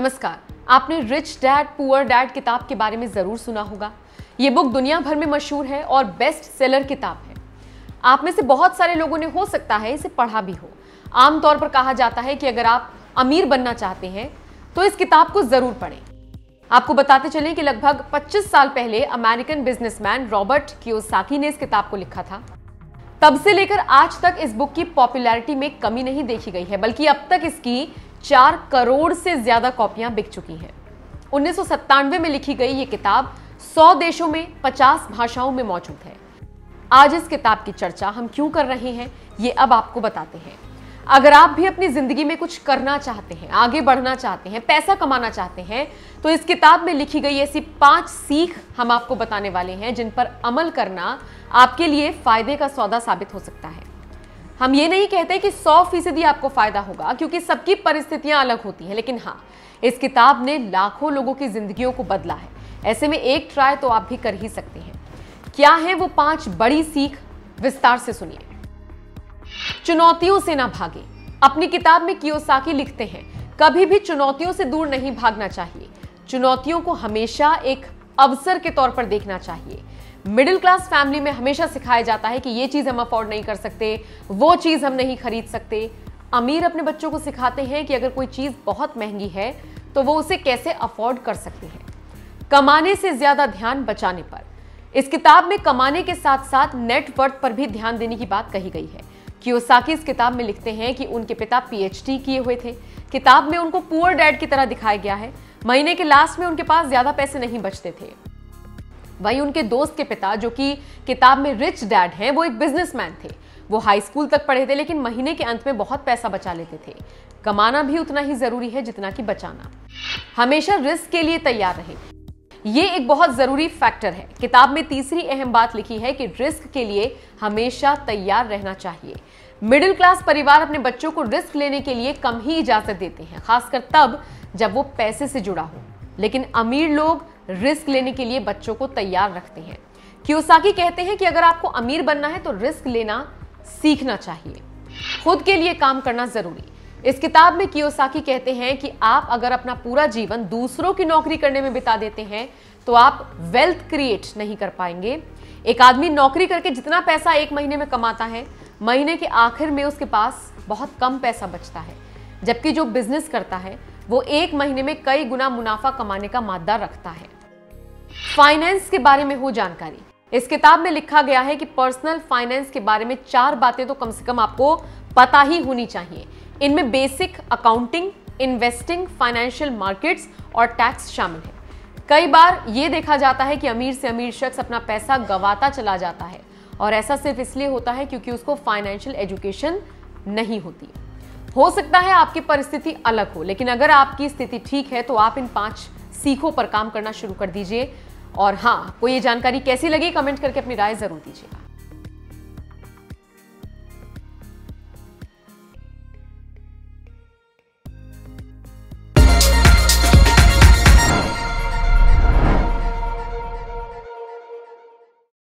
नमस्कार। आपने rich dad poor dad किताब के बारे में ज़रूर सुना होगा। ये बुक दुनिया भर में मशहूर है और बेस्ट सेलर किताब है। आप में से बहुत सारे लोगों ने, हो सकता है, इसे पढ़ा भी हो। आमतौर पर कहा जाता है कि अगर आप अमीर बनना चाहते हैं तो इस किताब को ज़रूर पढ़ें। आपको बताते चलें कि लगभग 25 साल पहले अमेरिकन बिजनेसमैन रॉबर्ट कियोसाकी ने इस किताब को लिखा था। तब से लेकर आज तक इस बुक की पॉपुलैरिटी में कमी नहीं देखी गई है, बल्कि अब तक इसकी चार करोड़ से ज़्यादा कॉपियाँ बिक चुकी हैं। उन्नीस सौ सत्तानवे में लिखी गई ये किताब 100 देशों में 50 भाषाओं में मौजूद है। आज इस किताब की चर्चा हम क्यों कर रहे हैं, ये अब आपको बताते हैं। अगर आप भी अपनी ज़िंदगी में कुछ करना चाहते हैं, आगे बढ़ना चाहते हैं, पैसा कमाना चाहते हैं तो इस किताब में लिखी गई ऐसी पाँच सीख हम आपको बताने वाले हैं जिन पर अमल करना आपके लिए फ़ायदे का सौदा साबित हो सकता है। हम ये नहीं कहते कि सौ फ़ीसदी आपको फ़ायदा होगा, क्योंकि सबकी परिस्थितियाँ अलग होती हैं, लेकिन हाँ इस किताब ने लाखों लोगों की जिंदगियों को बदला है। ऐसे में एक ट्राई तो आप भी कर ही सकते हैं। क्या है वो पाँच बड़ी सीख? विस्तार से सुनिए। चुनौतियों से ना भागे। अपनी किताब में कियोसाकी लिखते हैं, कभी भी चुनौतियों से दूर नहीं भागना चाहिए। चुनौतियों को हमेशा एक अवसर के तौर पर देखना चाहिए। मिडिल क्लास फैमिली में हमेशा सिखाया जाता है कि ये चीज़ हम अफोर्ड नहीं कर सकते, वो चीज़ हम नहीं खरीद सकते। अमीर अपने बच्चों को सिखाते हैं कि अगर कोई चीज़ बहुत महँगी है तो वो उसे कैसे अफोर्ड कर सकते हैं। कमाने से ज़्यादा ध्यान बचाने पर। इस किताब में कमाने के साथ साथ नेटवर्थ पर भी ध्यान देने की बात कही गई है। कियोसाकी इस किताब में लिखते हैं कि उनके पिता पीएचडी किए हुए थे। किताब में उनको पुअर डैड की तरह दिखाया गया है। महीने के लास्ट में उनके पास ज़्यादा पैसे नहीं बचते थे। वहीं उनके दोस्त के पिता, जो कि किताब में रिच डैड हैं, वो एक बिजनेसमैन थे। वो हाई स्कूल तक पढ़े थे, लेकिन महीने के अंत में बहुत पैसा बचा लेते थे। कमाना भी उतना ही ज़रूरी है, जितना कि बचाना। हमेशा रिस्क के लिए तैयार रहे। ये एक बहुत ज़रूरी फैक्टर है। किताब में तीसरी अहम बात लिखी है कि रिस्क के लिए हमेशा तैयार रहना चाहिए। मिडिल क्लास परिवार अपने बच्चों को रिस्क लेने के लिए कम ही इजाज़त देते हैं, खासकर तब जब वो पैसे से जुड़ा हो। लेकिन अमीर लोग रिस्क लेने के लिए बच्चों को तैयार रखते हैं। क्योसाकी कहते हैं कि अगर आपको अमीर बनना है तो रिस्क लेना सीखना चाहिए। खुद के लिए काम करना ज़रूरी। इस किताब में कियोसाकी कहते हैं कि आप अगर अपना पूरा जीवन दूसरों की नौकरी करने में बिता देते हैं तो आप वेल्थ क्रिएट नहीं कर पाएँगे। एक आदमी नौकरी करके जितना पैसा एक महीने में कमाता है, महीने के आखिर में उसके पास बहुत कम पैसा बचता है। जबकि जो बिज़नेस करता है, वो एक महीने में कई गुना मुनाफा कमाने का मादा रखता है। फाइनेंस के बारे में हो जानकारी। इस किताब में लिखा गया है कि पर्सनल फाइनेंस के बारे में चार बातें तो कम से कम आपको पता ही होनी चाहिए। इनमें basic accounting, investing, financial markets और टैक्स शामिल है। कई बार ये देखा जाता है कि अमीर से अमीर शख्स अपना पैसा गवाता चला जाता है और ऐसा सिर्फ़ इसलिए होता है क्योंकि उसको फाइनेंशियल एजुकेशन नहीं होती। हो सकता है आपकी परिस्थिति अलग हो, लेकिन अगर आपकी स्थिति ठीक है तो आप इन पाँच सीखों पर काम करना शुरू कर दीजिए। और हाँ कोई ये जानकारी कैसी लगी कमेंट करके अपनी राय ज़रूर दीजिएगा।